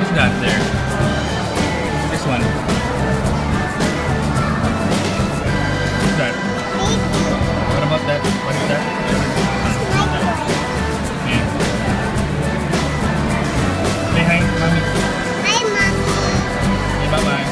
Who's that there? This one. Who's that? What about that? What is that? Say hi, mommy. Hi, mommy. Say bye-bye.